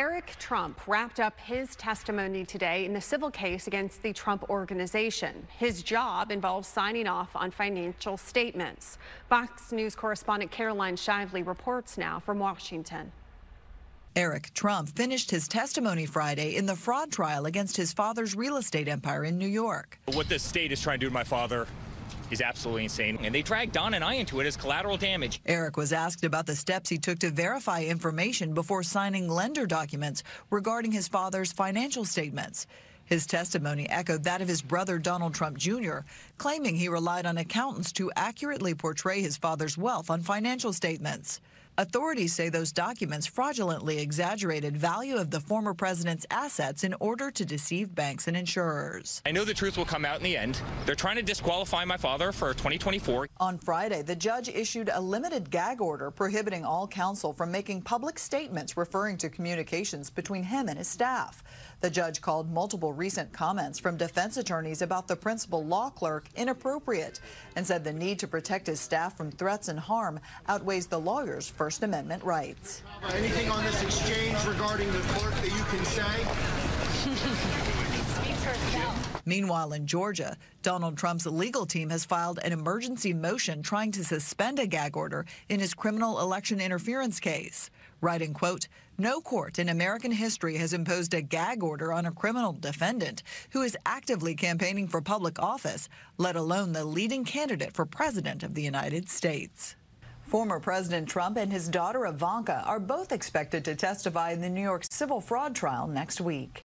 Eric Trump wrapped up his testimony today in the civil case against the Trump organization. His job involves signing off on financial statements. Fox News correspondent Caroline Shively reports now from Washington. Eric Trump finished his testimony Friday in the fraud trial against his father's real estate empire in New York. What the state is trying to do to my father is absolutely insane. And they dragged Don and I into it as collateral damage. Eric was asked about the steps he took to verify information before signing lender documents regarding his father's financial statements. His testimony echoed that of his brother Donald Trump Jr., claiming he relied on accountants to accurately portray his father's wealth on financial statements. Authorities say those documents fraudulently exaggerated value of the former president's assets in order to deceive banks and insurers. I know the truth will come out in the end. They're trying to disqualify my father for 2024. On Friday, the judge issued a limited gag order prohibiting all counsel from making public statements referring to communications between him and his staff. The judge called multiple recent comments from defense attorneys about the principal law clerk inappropriate and said the need to protect his staff from threats and harm outweighs the lawyer's First Amendment rights. Anything on this exchange regarding the clerk that you can say? Meanwhile, in Georgia, Donald Trump's legal team has filed an emergency motion trying to suspend a gag order in his criminal election interference case, writing, quote, no court in American history has imposed a gag order on a criminal defendant who is actively campaigning for public office, let alone the leading candidate for president of the United States. Former President Trump and his daughter Ivanka are both expected to testify in the New York civil fraud trial next week.